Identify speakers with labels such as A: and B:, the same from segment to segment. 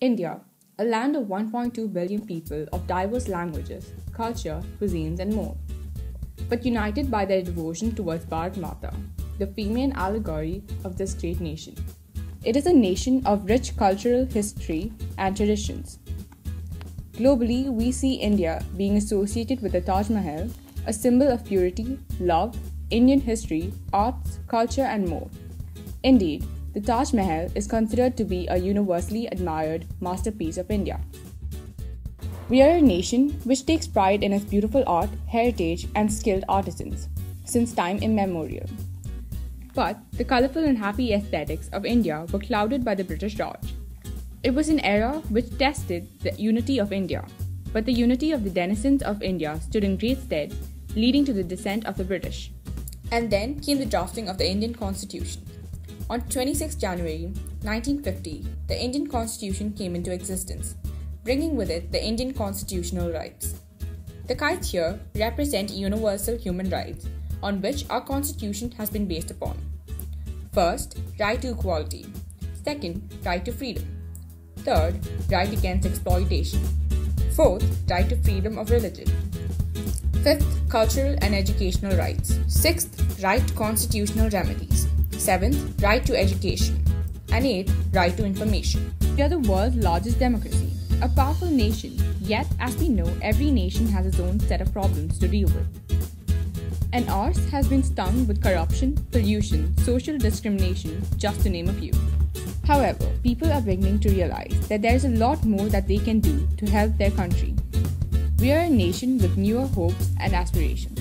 A: India, a land of 1.2 billion people of diverse languages, culture, cuisines, and more, but united by their devotion towards Bharat Mata, the female allegory of this great nation. It is a nation of rich cultural history and traditions. Globally, we see India being associated with the Taj Mahal, a symbol of purity, love, Indian history, arts, culture, and more. Indeed, the Taj Mahal is considered to be a universally admired masterpiece of India. We are a nation which takes pride in its beautiful art, heritage, and skilled artisans since time immemorial. But the colourful and happy aesthetics of India were clouded by the British Raj. It was an era which tested the unity of India, but the unity of the denizens of India stood in great stead, leading to the descent of the British. And then came the drafting of the Indian Constitution. On 26 January 1950, the Indian Constitution came into existence, bringing with it the Indian constitutional rights. The kites here represent universal human rights on which our constitution has been based upon. First, right to equality. Second, right to freedom. Third, right against exploitation. Fourth, right to freedom of religion. Fifth, cultural and educational rights. Sixth, right to constitutional remedies. Seventh, right to education. And eighth, right to information. We are the world's largest democracy, a powerful nation, yet, as we know, every nation has its own set of problems to deal with. And ours has been stung with corruption, pollution, social discrimination, just to name a few. However, people are beginning to realize that there is a lot more that they can do to help their country. We are a nation with newer hopes and aspirations.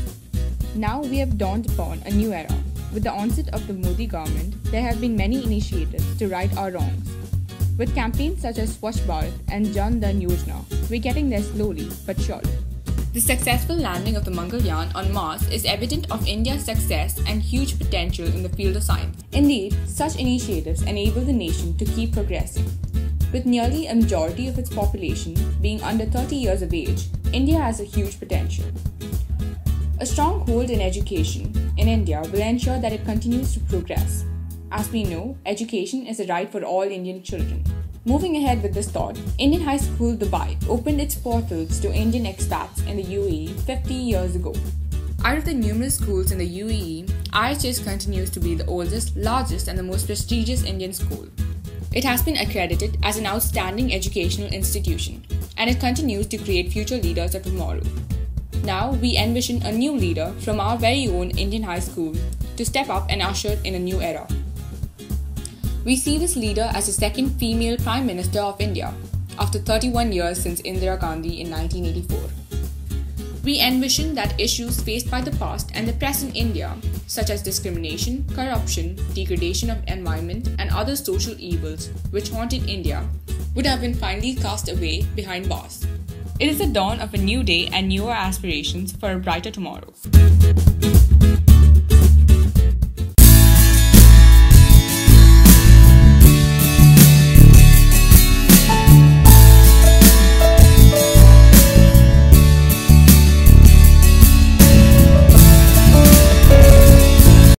A: Now we have dawned upon a new era with the onset of the Modi government, there have been many initiatives to right our wrongs. With campaigns such as Swachh Bharat and Jan Dhan Yojana, we're getting there slowly but surely. The successful landing of the Mangalyaan on Mars is evident of India's success and huge potential in the field of science. Indeed, such initiatives enable the nation to keep progressing. With nearly a majority of its population being under 30 years of age, India has a huge potential. A strong hold in education in India will ensure that it continues to progress. As we know, education is a right for all Indian children. Moving ahead with this thought, Indian High School Dubai opened its portals to Indian expats in the UAE 50 years ago. Out of the numerous schools in the UAE, IHS continues to be the oldest, largest, and the most prestigious Indian school. It has been accredited as an outstanding educational institution, and it continues to create future leaders of tomorrow. Now we envision a new leader from our very own Indian high school to step up and usher in a new era. We see this leader as the second female Prime Minister of India after 31 years since Indira Gandhi in 1984. We envision that issues faced by the past and the present India, such as discrimination, corruption, degradation of environment, and other social evils which haunted India, would have been finally cast away behind bars. It is the dawn of a new day and newer aspirations for a brighter tomorrow.